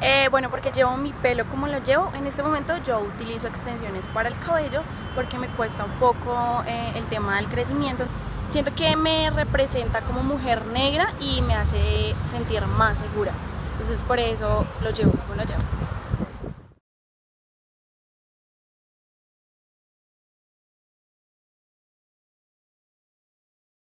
Eh, bueno, porque llevo mi pelo como lo llevo. En este momento yo utilizo extensiones para el cabello porque me cuesta un poco eh, el tema del crecimiento. Siento que me representa como mujer negra y me hace sentir más segura. Entonces por eso lo llevo como lo llevo.